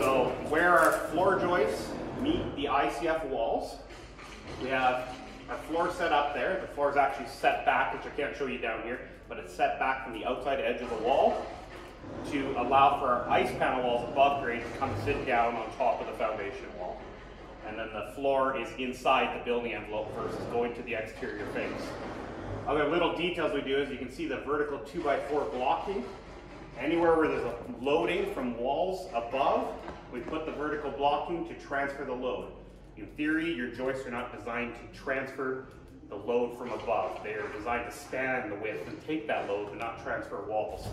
So where our floor joists meet the ICF walls, we have our floor set up there. The floor is actually set back, which I can't show you down here, but it's set back from the outside edge of the wall to allow for our ICE Panel walls above grade to come sit down on top of the foundation wall. And then the floor is inside the building envelope versus going to the exterior face. Other little details we do is you can see the vertical 2x4 blocking. Anywhere where there's a loading from walls above, we put the vertical blocking to transfer the load. In theory, your joists are not designed to transfer the load from above. They are designed to span the width and take that load, but not transfer walls.